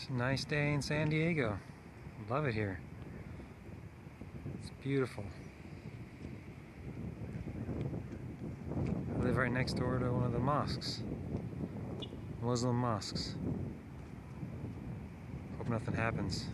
It's a nice day in San Diego. Love it here. It's beautiful. I live right next door to one of the mosques. Muslim mosques. Hope nothing happens.